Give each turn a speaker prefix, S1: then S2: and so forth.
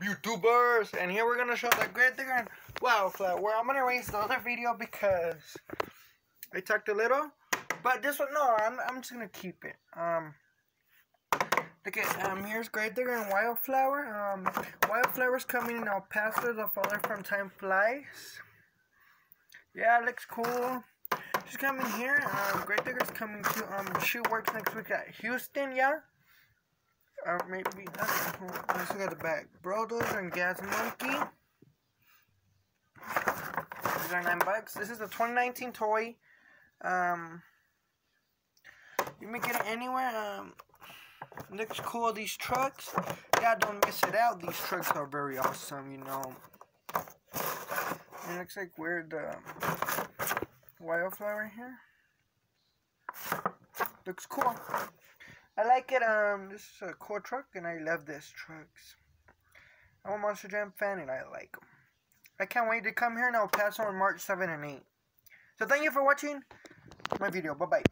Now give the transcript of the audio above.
S1: YouTubers? And here we're gonna show the Grave Digger and Wildflower. Where I'm gonna erase the other video because I talked a little, but this one, no, I'm I'm just gonna keep it. Um, okay, um, here's Grave Digger and Wildflower. Um, Wildflower's coming in El Paso. The father from Time Flies. Yeah, looks cool. She's coming here. Um, Grave Digger's coming to um, she works next week at Houston. Yeah. Or maybe let's look at the back. Brodos and Gas Monkey. These are nine bucks. This is a 2019 toy. Um, you may get it anywhere. Um, looks cool. These trucks. Yeah, don't miss it out. These trucks are very awesome. You know. It looks like weird um, wildflower here. Looks cool. I like it. Um, this is a cool truck, and I love this trucks. I'm a Monster Jam fan, and I like them. I can't wait to come here, and El Paso on March 7 and 8. So thank you for watching my video. Bye-bye.